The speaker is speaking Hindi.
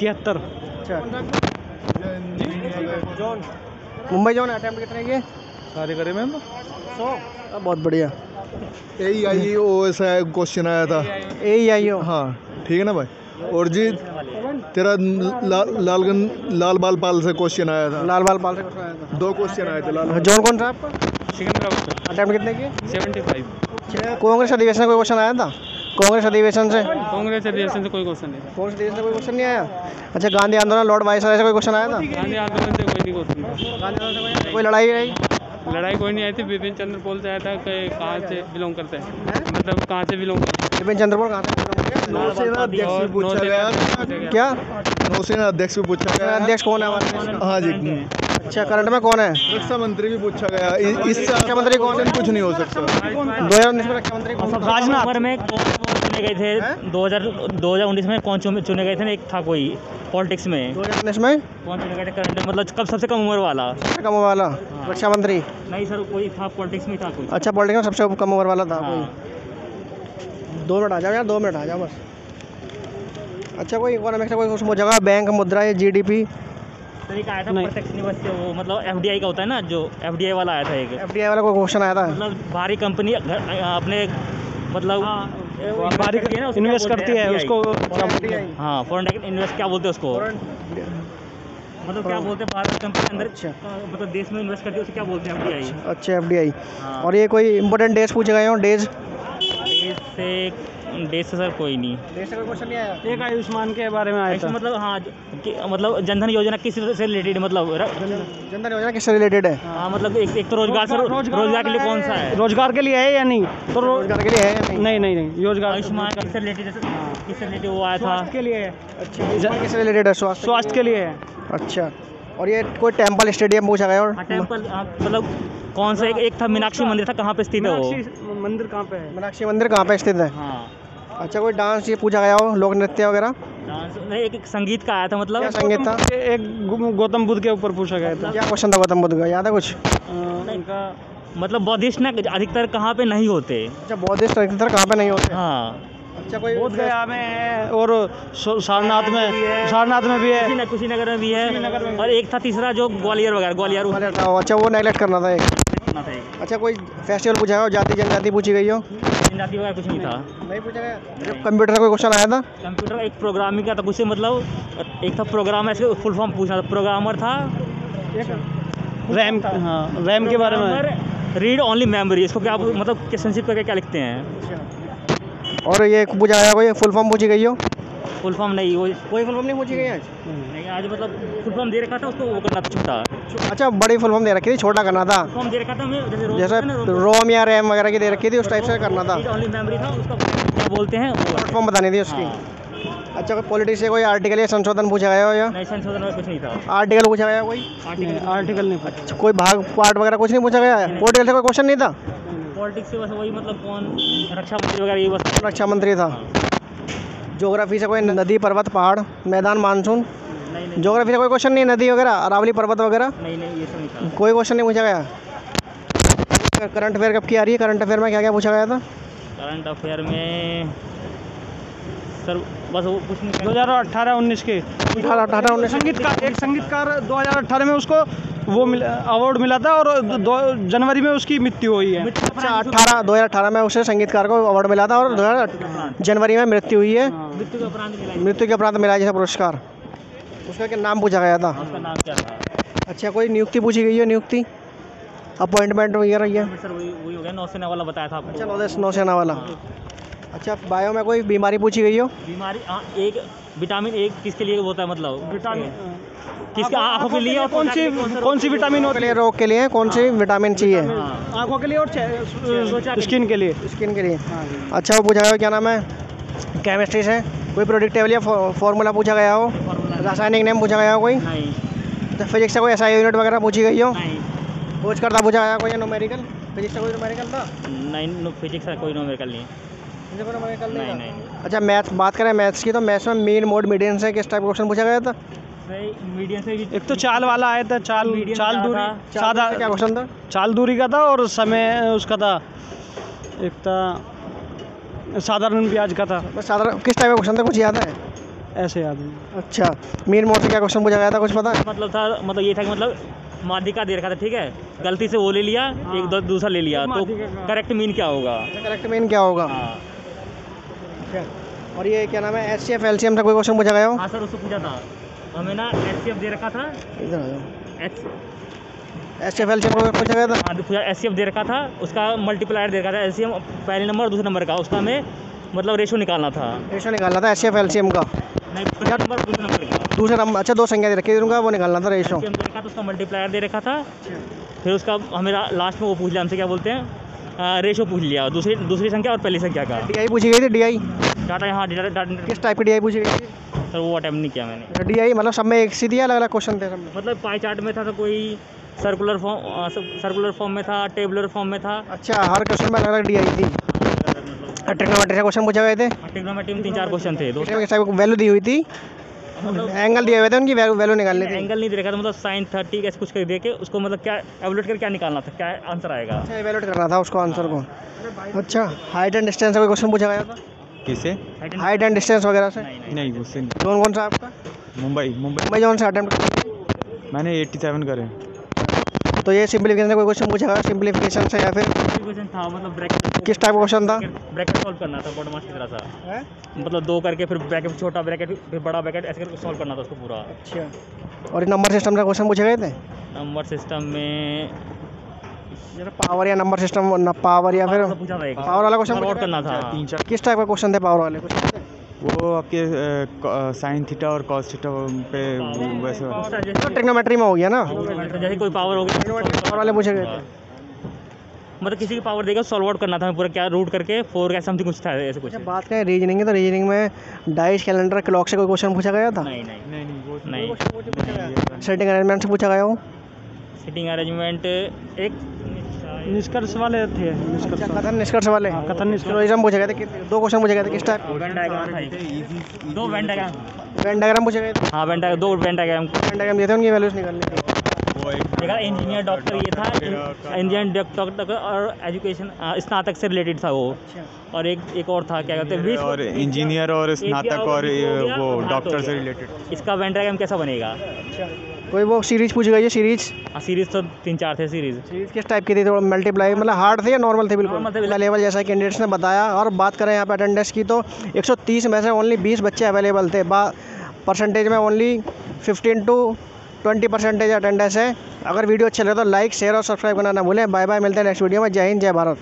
तिहत्तर अच्छा। मुंबई जोन अटैम्प कितने की सारे करे मैं सौ। बहुत बढ़िया। यही आई ओ ऐसा क्वेश्चन आया था। ए आई हो हाँ ठीक है ना भाई? और जी तेरा ला, लालगंज लाल बाल पाल से क्वेश्चन आया था। लाल बाल पाल से क्वेश्चन आया था। दो क्वेश्चन आए थे लाल। जोन कौन सा आपका? सिकंदराबाद अटैम्प कितने की सेवेंटी फाइव। कांग्रेस अधिवेशन कोई क्वेश्चन आया था? कांग्रेस अधिवेशन से? कांग्रेस अधिवेशन से कोई क्वेश्चन नहीं कांग्रेस अधिवेशन से कोई क्वेश्चन नहीं आया? अच्छा गांधी आंदोलन लॉर्ड वाइसराय से कोई क्वेश्चन आया था? गांधी आंदोलन से कोई नहीं क्वेश्चन गांधी आंदोलन से कोई- कोई लड़ाई रही लड़ाई कोई नहीं आई थी। विपिन चंद्र पोल से आया था कि कहाँ से बिलोंग करते हैं। मतलब कहाँ से बिलोंग करते विपिन चंद्र कहाँ से नौसेना अध्यक्ष भी पूछा गया। क्या? नौसेना अध्यक्ष भी पूछा गया। अध्यक्ष कौन है हमारे हाँ जी? अच्छा करंट में कौन है? रक्षा मंत्री भी पूछा गया। इ- इससे रक्षा मंत्री कौन है? कुछ नहीं हो सकता। दो हज़ार उन्नीस में रक्षा मंत्री कौन था? राजनाथ। में चुने गए थे? 2000 2019 में कौन चुने चुने गए थे? एक था कोई पॉलिटिक्स में। दो हज़ार उन्नीस में? कौन चुने गए थे? करंट में मतलब कब सबसे कम उम्र वाला? कम उम्र वाला रक्षा मंत्री नहीं सर कोई था पॉलिटिक्स में था कोई। अच्छा पॉलिटिक्स में सबसे कम उम्र वाला था हाँ। कोई दो मिनट आ जाओ यार दो मिनट आ जाओ बस। अच्छा कोई इकोनॉमिक्स का कोई जगह बैंक मुद्रा या जी डी सर एक आया था प्रत्यक्ष निवेश से वो मतलब एफडीआई का होता है ना जो एफडीआई वाला आया था एक. एफ़ डी आई वाला कोई क्वेश्चन आया था? मतलब भारी कंपनी अपने मतलब करती है ना, क्या इन्वेस्ट बोलते करती हैं? उसको हाँ? फॉरेन डायरेक्ट इन्वेस्ट क्या बोलते हैं उसको? मतलब क्या बोलते हैं भारत कंपनी अंदर अच्छा। मतलब देश में इन्वेस्ट करती है उसे क्या बोलते हैं एफ़ अच्छा एफ़ डी हाँ। और ये कोई इंपॉर्टेंट डेज़ पूछे गए हो? डेज़ देश से देश से सर कोई नहीं। डेज़ से कोई क्वेश्चन नहीं आया? एक आयुष्मान के बारे में आया मतलब हाँ कि, मतलब जनधन योजना किस से रिलेटेड मतलब जनधन योजना किससे रिलेटेड है? हाँ मतलब एक, एक तो रोज़गार से रोज़गार के लिए कौन सा है? रोज़गार के लिए है या नहीं? तो रोज़गार के लिए है नहीं? नहीं नहीं नहीं रोज़गार आयुष्मान किससे रिलेटेड किससे रिलेटेड वो आया था? के लिए है। अच्छा किससे रिलेटेड है? स्वास्थ्य स्वास्थ्य के लिए। है। अच्छा और ये कोई टेंपल स्टेडियम पूछा गया और? हाँ टेंपल हाँ, मतलब कौन सा एक, एक था? मीनाक्षी मंदिर था कहाँ पे स्थित है वो? मंदिर कहाँ पे है? मीनाक्षी मंदिर कहाँ पे स्थित है? हाँ। अच्छा कोई डांस ये पूछा गया हो लोक नृत्य वगैरह? डांस नहीं एक, एक संगीत का आया था मतलब। क्या संगीत था? एक गौतम बुद्ध के ऊपर पूछा गया था। क्या क्वेश्चन था गौतम बुद्ध का? याद है कुछ? उनका मतलब बौद्धिस्ट ना अधिकतर कहाँ पे नहीं होते। अच्छा बौद्धिस्ट अधिकतर कहाँ पे नहीं होते? हाँ। अच्छा कोई बोध गया में है और सारनाथ में सारनाथ में भी है। कुशीनगर कुशीनगर में भी है। और एक था तीसरा जो ग्वालियर वगैरह ग्वालियर था अच्छा वो नेगलेक्ट करना था एक। उतना था एक। अच्छा कोई फेस्टिवल पूछा गया हो? जाति जनजाति पूछी गई हो? जनजाति वगैरह कुछ नहीं था। नहीं पूछा गया? कंप्यूटर से कोई क्वेश्चन आया था? कंप्यूटर एक प्रोग्रामिंग का था कुछ मतलब एक था प्रोग्राम ऐसे फुल फॉर्म पूछना था। प्रोग्रामर था। रैम हाँ रैम के बारे में। रीड ओनली मेमोरी इसको क्या मतलब क्वेश्चनशिप करके क्या लिखते हैं? और ये पूछा गया कोई फुल फॉर्म पूछी गई हो? फुल फॉर्म नहीं वो कोई फुल फॉर्म नहीं पूछी गई आज? नहीं आज मतलब फुल फॉर्म दे रखा था उसको वो करना छोटा। अच्छा बड़ी फुल फॉर्म दे रखी थी छोटा करना था। फॉर्म दे रखा था हमें जैसे है रोम या रैम वगैरह की दे रखी थी उस टाइप से करना था। ओनली मेमोरी था उसका क्या बोलते हैं फॉर्म बतानी थी उसकी। हाँ। अच्छा कोई पॉलिटिक्स से कोई आर्टिकल या संशोधन पूछा गया हो या? नहीं संशोधन में कुछ नहीं था। आर्टिकल पूछा गया कोई? आर्टिकल आर्टिकल नहीं पूछा। अच्छा, कोई भाग पार्ट वगैरह कुछ नहीं पूछा गया? है पॉलिटिकल से कोई क्वेश्चन नहीं था? पॉलिटिक्स से बस वही मतलब कौन रक्षा मंत्री वगैरह ये बस रक्षा मंत्री था ज्योग्राफी से कोई नदी पर्वत पहाड़ मैदान मानसून? नहीं नहीं। ज्योग्राफी से कोई क्वेश्चन नहीं नदी वगैरह? अरावली पर्वत वगैरह? नहीं नहीं ये सब नहीं कोई क्वेश्चन नहीं पूछा गया? करंट अफेयर कब की आ रही है? करंट अफेयर में क्या क्या पूछा गया था? करंट अफेयर में सर बस वो कुछ नहीं दो हज़ार अठारह उन्नीस के। अठारह अठारह उन्नीस संगीतकार एक संगीतकार 2018 में उसको वो मिला अवार्ड मिला था और दो जनवरी में उसकी मृत्यु हुई है। अच्छा अठारह दो हज़ार अठारह में उसे संगीतकार को अवार्ड मिला था और दो हज़ार जनवरी में मृत्यु हुई है। मृत्यु का उपरांत मिला मृत्यु के उपरांत मिला जैसा पुरस्कार। उसका क्या नाम पूछा गया था? उसका नाम क्या था? अच्छा कोई नियुक्ति पूछी गई है नियुक्ति? अपॉइंटमेंट वगैरह ये सर वही वही हो गया नौसेना वाला बताया था आपको। अच्छा नौदेश नौसेना वाला। अच्छा बायो में कोई बीमारी पूछी गई हो? बीमारी हाँ एक विटामिन ए किसके लिए होता है मतलब? विटामिन किसके आँखों के लिए कौन सी कौन सी विटामिन होती लिए रोग के लिए कौन सी विटामिन चाहिए? आँखों के लिए और स्किन के लिए। स्किन के लिए। अच्छा वो पूछा गया क्या नाम है? केमिस्ट्री से। कोई प्रोडिक्टेबल या फॉर्मूला पूछा गया हो? रासायनिक नेम पूछा गया हो कोई? नहीं। तो फिजिक्स का कोई ऐसा यूनिट वगैरह पूछी गई हो? नहीं। खोज करता पूछा गया कोई न्यूमेरिकल फिजिक्स का कोई न्यूमेरिकल था? नहीं नो फिजिक्स का कोई नॉमेरिकल नहीं। का नहीं नहीं अच्छा मैथ्स बात करें मैथ्स की तो मैथ्स में मीन मोड मीडियन से किस टाइप का क्वेश्चन पूछा गया था? मीडियम से एक तो चाल वाला आया था चाल चाल दूरी। सादा क्या क्वेश्चन था? चाल दूरी का था और समय उसका था। एक था साधारण ब्याज का था। बस साधारण किस टाइप का क्वेश्चन था? कुछ याद है? ऐसे याद नहीं अच्छा मीन मोड से क्या क्वेश्चन पूछा गया था कुछ पता? मतलब था मतलब ये था कि मतलब माध्यिका दे रखा था ठीक है? गलती से वो ले लिया एक दो दूसरा ले लिया तो करेक्ट मीन क्या होगा? करेक्ट मीन क्या होगा? हाँ। अच्छा और ये क्या नाम है? H C F L C M से कोई क्वेश्चन पूछा गया हो? हाँ सर उसको पूछा था। हमें ना एच दे रखा था। इधर आ जाओ। H H C F L C पूछा गया था? हाँ पूछा एच दे रखा था उसका मल्टीप्लायर दे रखा था एस सी एम पहले नंबर और दूसरे नंबर का उसका हमें मतलब रेशो निकालना था। रेशो निकालना था H C F L C M का? नहीं पहले नंबर दूसरे नंबर का। दूसरा नंबर अच्छा दो संख्या दे रखी उनका वो निकालना था रेशो दे रखा था उसका मल्टीप्लायर दे रखा था। फिर उसका हमें लास्ट में वो पूछ लिया हमसे क्या बोलते हैं? रेशो पूछ लिया दूसरी दूसरी संख्या और पहली संख्या का। डी आई पूछी गई थी डी आई डाटा हाँ डाटा किस टाइप की डी आई पूछी गई थी? सर वो अटैम्प्ट नहीं किया मैंने। डी आई मतलब सब में एक सी या अलग अलग क्वेश्चन थे सब मतलब पाई चार्ट में था तो कोई सर्कुलर फॉर्म सर्कुलर फॉर्म में था टेबुलर फॉर्म में था। अच्छा हर क्वेश्चन में अलग अलग डी आई थी ट्रिग्नोमेट्री से क्वेश्चन पूछे गए थे? टेक्नोमेट्री में तीन चार क्वेश्चन थे दो किस टाइप की वैल्यू दी हुई थी? एंगल दिए हुए थे उनकी वैल्यू निकालनी थी एंगल नहीं दे रखा था मतलब साइन थर्टी ऐसे कुछ कर दे के उसको मतलब क्या एवलेट कर क्या निकालना था क्या आंसर आएगा। अच्छा एवेल्यूट करना था उसको आंसर को। अच्छा हाइट एंड डिस्टेंस का क्वेश्चन पूछा गया था? किसे? हाइट एंड डिस्टेंस वगैरह से। नहीं उससे नहीं। जोन कौन सा आपका? मुंबई मुंबई। मुंबई जोन से अटेम्प्ट मैंने 87 करे। तो ये सिंप्लीफिकेशन का कोई क्वेश्चन पूछा गया सिंप्लीफिकेशन से या फिर क्वेश्चन था मतलब ब्रैकेट किस टाइप का क्वेश्चन था? ब्रैकेट सॉल्व करना था बॉटम की तरह सा। मतलब दो करके फिर ब्रैकेट छोटा ब्रैकेट फिर बड़ा ब्रैकेट ऐसे करके सॉल्व करना था उसको पूरा। अच्छा। और नंबर सिस्टम का क्वेश्चन पूछे गए थे नंबर सिस्टम में पावर या नंबर सिस्टम पावर या फिर पावर वाला क्वेश्चन करना था। तीन चार किस टाइप का क्वेश्चन थे पावर वाले? कुछ है? वो आपके साइन थीटा और कॉस थीटा पे वैसे। तो ट्रिग्नोमेट्री में हो गया ना? जैसे कोई पावर हो गया पावर वाले पूछे गए मतलब किसी की पावर देगा सॉल्व आउट करना था पूरा क्या रूट करके फोर का समथिंग कुछ था ऐसे कुछ। अच्छा बात करें रीजनिंग की तो रीजनिंग में डाइस कैलेंडर क्लॉक से कोई क्वेश्चन पूछा गया था? नहीं नहीं। नहीं नहीं सेटिंग अरेंजमेंट से पूछा गया हो? सिटिंग अरेंजमेंट एक निष्कर्ष वाले थे निष्कर्ष अच्छा कथन निष्कर्ष वाले। हाँ, कथन निष्कर्ष। पूछे गए थे दो क्वेश्चन पूछे गए थे किस टाइप दो वेन डायग्राम वेन डायग्राम पूछे गए थे। हाँ वेन डायग्राम दो वेन डायग्राम वेन डायग्राम दिए थे उनकी वैल्यूज़ निकालनी थी देखा इंजीनियर डॉक्टर ये था इंजीनियर डॉक्टर और एजुकेशन स्नातक से रिलेटेड था वो। और एक एक और था क्या कहते हैं और इंजीनियर और स्नातक और वो डॉक्टर से रिलेटेड इसका वेन डायग्राम कैसा बनेगा? कोई वो सीरीज़ पूछ गई है सीरीज़ हाँ सीरीज़ तो तीन चार थे सीरीज़ सीरीज़ किस टाइप की थी? थोड़ा मल्टीप्लाई मतलब हार्ड थे या नॉर्मल थे? बिल्कुल। लेवल जैसा कैंडिडेट्स ने बताया। और बात करें यहाँ पे अटेंडेंस की तो 130 में से ओनली 20 बच्चे अवेलेबल थे। बा परसेंटेज में ओनली 15 टू 20 परसेंटेज अटेंडेंस है। अगर वीडियो अच्छे लगे तो लाइक शेयर और सब्सक्राइब करना ना भूलें। बाय बाय मिलते हैं नेक्स्ट वीडियो में। जय हिंद जय भारत।